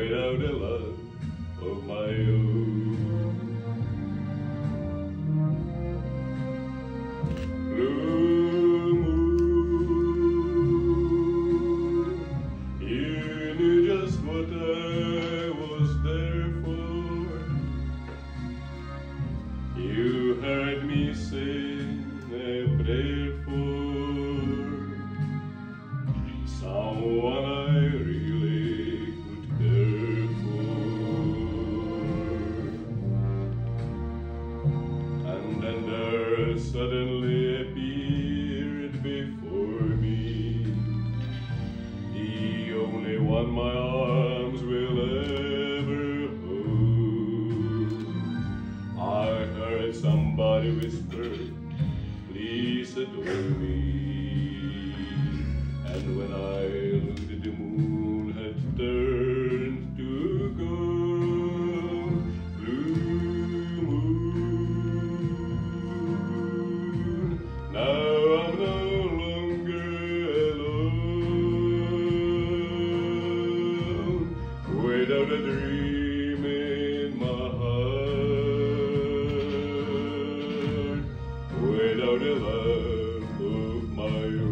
without a love of my own. Blue moon, you knew just what I was there for. You heard me sing a prayer for someone there suddenly appeared before me the only one my arms will ever hold. I heard somebody whisper, please adore me. A dream in my heart, without a love of my own.